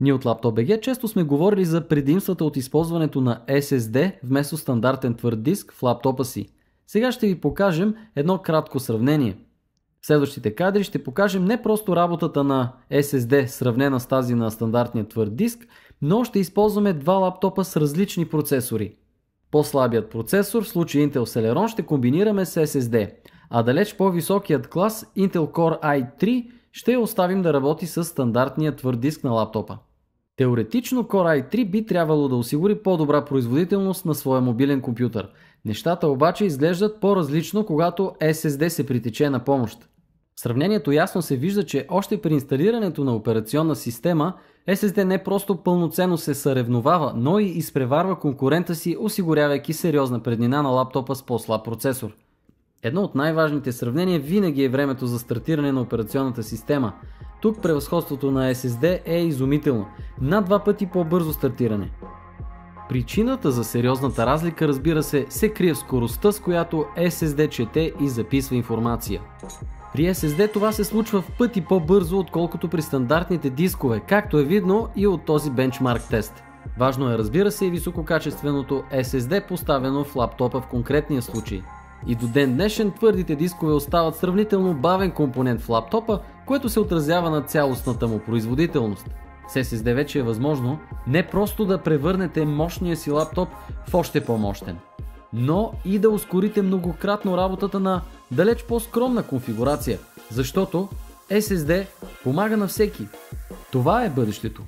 Ние от LaptopBG често сме говорили за предимствата от използването на SSD вместо стандартен твърд диск в лаптопа си. Сега ще ви покажем едно кратко сравнение. В следващите кадри ще покажем не просто работата на SSD сравнена с тази на стандартния твърд диск, но ще използваме два лаптопа с различни процесори. По-слабият процесор, в случай Intel Celeron, ще комбинираме с SSD, а далеч по-високият клас Intel Core i3 ще оставим да работи с стандартния твърд диск на лаптопа. Теоретично Core i3 би трябвало да осигури по-добра производителност на своя мобилен компютър. Нещата обаче изглеждат по-различно, когато SSD се притече на помощ. В сравнението ясно се вижда, че още при инсталирането на операционна система SSD не просто пълноценно се съревновава, но и изпреварва конкурента си, осигурявайки сериозна преднина на лаптопа с по-слаб процесор. Едно от най-важните сравнения винаги е времето за стартиране на операционната система. Тук превъзходството на SSD е изумително. Над два пъти по-бързо стартиране. Причината за сериозната разлика, разбира се, се крие в скоростта, с която SSD чете и записва информация. При SSD това се случва в пъти по-бързо, отколкото при стандартните дискове, както е видно и от този бенчмарк тест. Важно е разбира се и висококачественото SSD поставено в лаптопа в конкретния случай. И до ден днешен твърдите дискове остават сравнително бавен компонент в лаптопа, което се отразява на цялостната му производителност. С SSD вече е възможно не просто да превърнете мощния си лаптоп в още по-мощен, но и да ускорите многократно работата на далеч по-скромна конфигурация, защото SSD помага на всеки. Това е бъдещето.